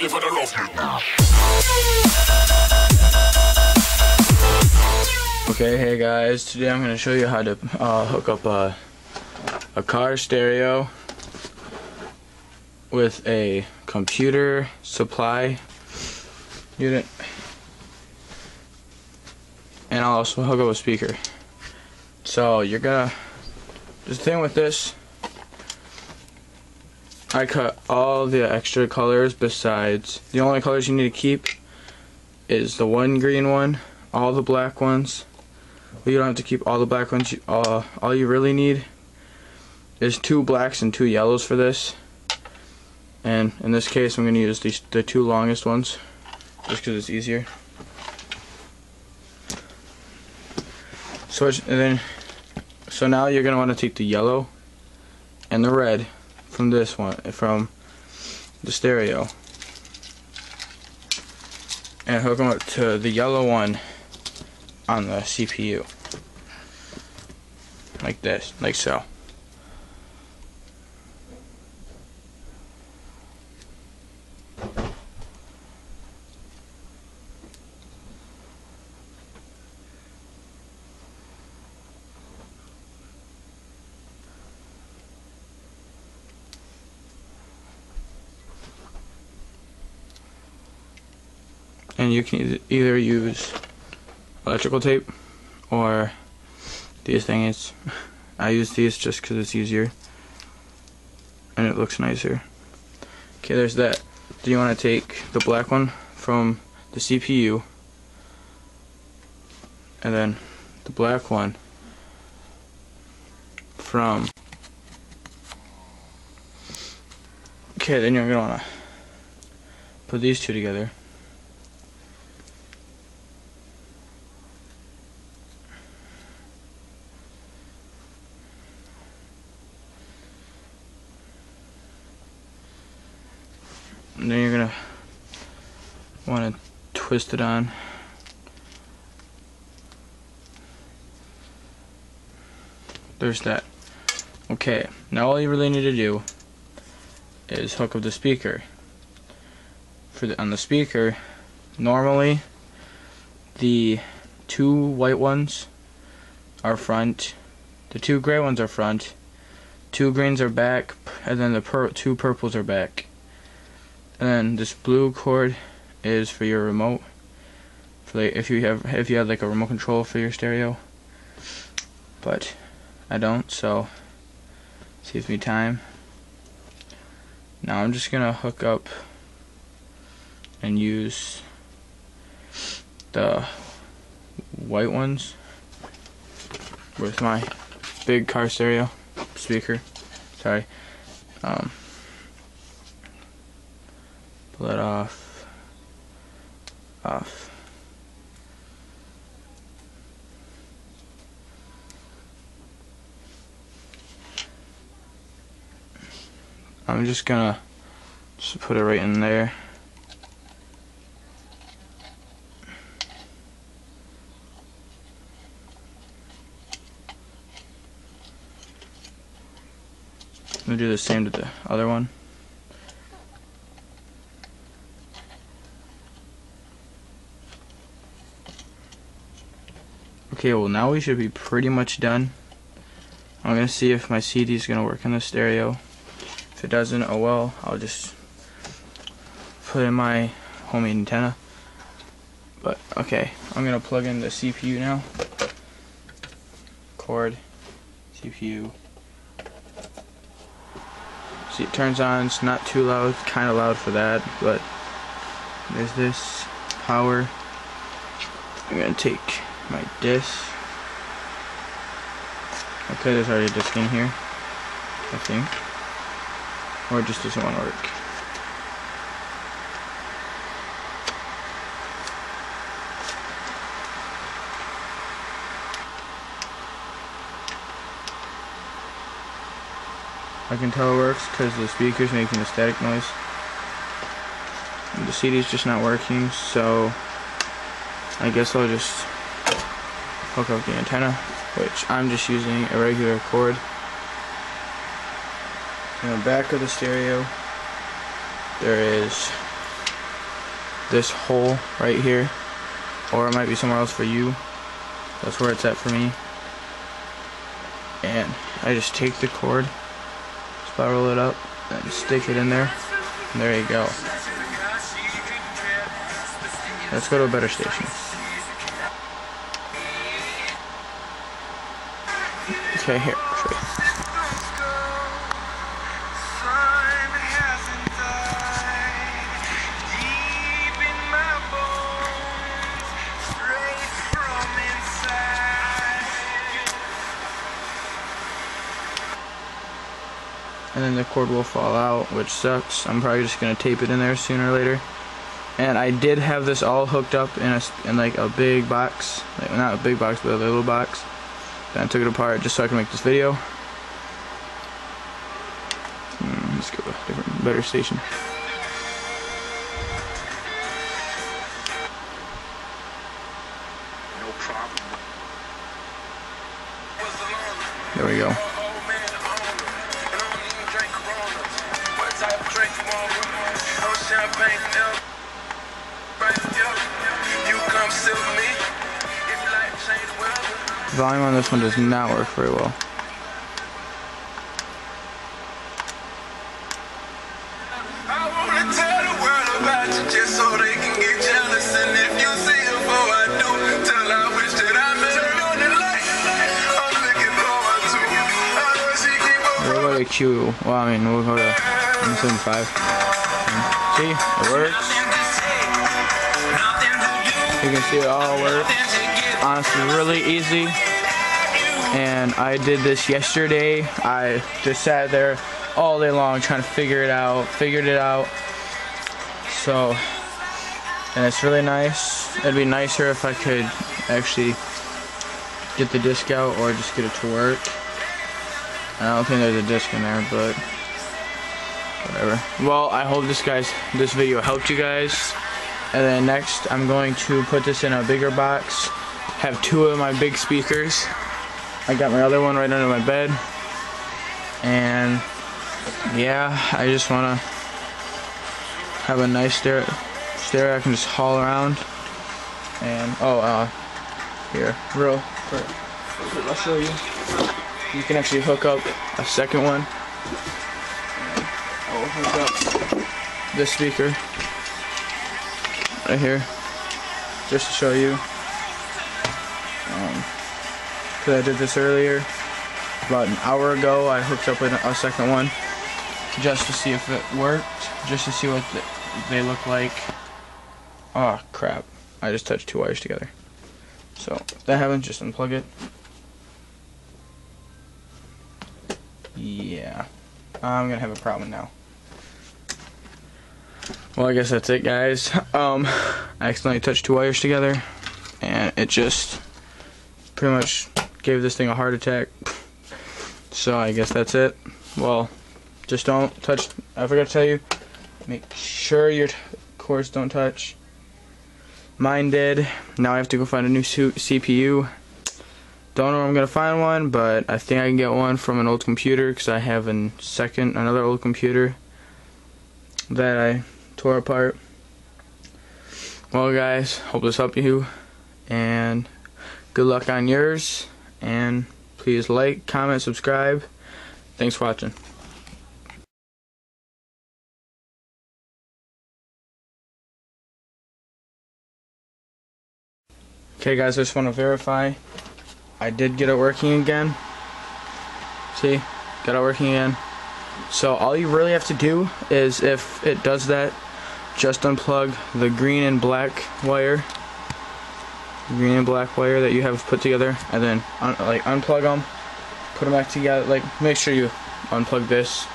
ready for the rough. Okay, hey guys, today I'm going to show you how to uh, hook up a, a car stereo with a computer supply unit and I'll also hook up a speaker. So you're gonna, the thing with this, I cut all the extra colors besides, the only colors you need to keep is the one green one, all the black ones, well, you don't have to keep all the black ones. Uh, all you really need is two blacks and two yellows for this. And in this case, I'm going to use these, the two longest ones, just because it's easier. And then, so now you're going to want to take the yellow and the red from this one, from the stereo, and hook them up to the yellow one on the CPU. Like this, like so. And you can either use electrical tape or these things. I use these just because it's easier and it looks nicer. Okay, there's that. Do you want to take the black one from the CPU and then the black one from okay then you're gonna want to put these two together and then you're gonna want to twist it on. There's that. Okay now all you really need to do is hook up the speaker. For the on the speaker normally the two white ones are front the two gray ones are front two greens are back and then the pur two purples are back. And then this blue cord is for your remote. For like if you have if you had like a remote control for your stereo. But I don't, so saves me time. Now I'm just gonna hook up and use the white ones with my big car stereo speaker. Sorry. Um, pull it off, off. I'm just gonna just put it right in there. I'm gonna do the same to the other one. Okay, well now we should be pretty much done. I'm gonna see if my CD is gonna work in the stereo. If it doesn't, oh well, I'll just put in my homemade antenna. But okay, I'm gonna plug in the CPU now. Cord, CPU. See, it turns on. It's not too loud. Kind of loud for that, but there's this power. I'm gonna take my disc. Okay, there's already a disc in here, I think. Or it just doesn't want to work. I can tell it works because the speaker's making a static noise. And the CD's just not working, so I guess I'll just hook up the antenna, which I'm just using a regular cord. In the back of the stereo, there is this hole right here or it might be somewhere else for you. That's where it's at for me. And I just take the cord spiral it up and stick it in there. And there you go. Let's go to a better station okay here and then the cord will fall out which sucks. I'm probably just gonna tape it in there sooner or later. And I did have this all hooked up in a in like a big box. Like, not a big box but a little box then I took it apart just so I can make this video. Hmm, let's go to a different better station. There we go. Volume on this one does not work very well. To Q. Well, I mean, we'll go to 175. Hmm? See, it works. You can see it all works. Honestly, really easy. And I did this yesterday. I just sat there all day long trying to figure it out. Figured it out. So, and it's really nice. It'd be nicer if I could actually get the disc out or just get it to work. I don't think there's a disc in there, but whatever. Well, I hope this guys, this video helped you guys. And then next, I'm going to put this in a bigger box. Have two of my big speakers. I got my other one right under my bed. And yeah, I just want to have a nice stereo, I can just haul around. And oh, uh, here, real quick, I'll show you. You can actually hook up a second one. I'll hook up this speaker right here, just to show you. Um, Cause I did this earlier, about an hour ago. I hooked up with a second one just to see if it worked, just to see what the, they look like. Oh crap! I just touched two wires together. So if that happens, just unplug it. Yeah, I'm gonna have a problem now. Well, I guess that's it, guys. Um, I accidentally touched two wires together, and it just pretty much gave this thing a heart attack. So I guess that's it. Well, just don't touch. I forgot to tell you. Make sure your cords don't touch. Mine did. Now I have to go find a new CPU. Don't know where I'm gonna find one, but I think I can get one from an old computer because I have a second, another old computer that I tore apart. Well, guys, hope this helped you, and good luck on yours. And please like, comment, subscribe. Thanks for watching. Okay guys, I just want to verify I did get it working again. See? Got it working again. So all you really have to do is if it does that, just unplug the green and black wire. Green and black wire that you have put together and then un like unplug them, put them back together, like make sure you unplug this.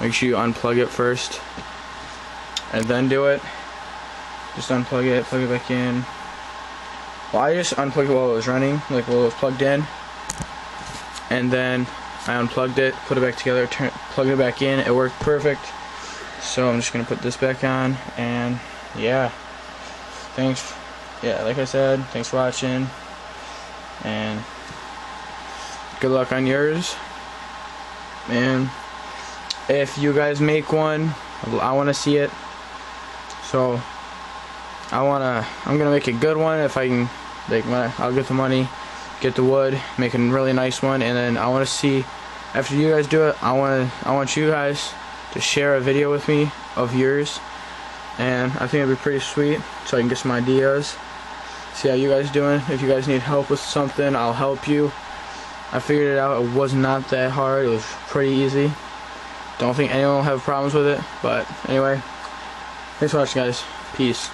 Make sure you unplug it first and then do it. Just unplug it, plug it back in, well, I just unplugged it while it was running, like while it was plugged in. And then I unplugged it, put it back together, turn, plugged it back in. It worked perfect. So I'm just going to put this back on. And yeah. Thanks. Yeah, like I said, thanks for watching. And good luck on yours. And if you guys make one, I want to see it. So I wanna I'm gonna make a good one if I can like I, I'll get the money, get the wood, make a really nice one, and then I want to see after you guys do it. I want to I want you guys to share a video with me of yours, and I think it'd be pretty sweet so I can get some ideas. See how you guys doing. If you guys need help with something, I'll help you. I figured it out. It was not that hard. It was pretty easy. Don't think anyone will have problems with it. But anyway, thanks for watching, guys. Peace.